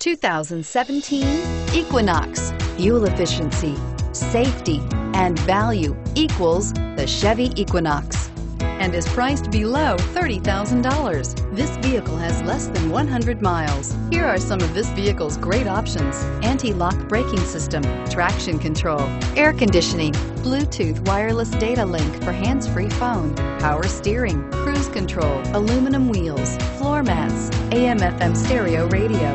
2017 Equinox. Fuel efficiency, safety, and value equals the Chevy Equinox and is priced below $30,000. This vehicle has less than 100 miles. Here are some of this vehicle's great options. Anti-lock braking system, traction control, air conditioning, Bluetooth wireless data link for hands-free phone, power steering, cruise control, aluminum wheels, floor mats, AM FM stereo radio,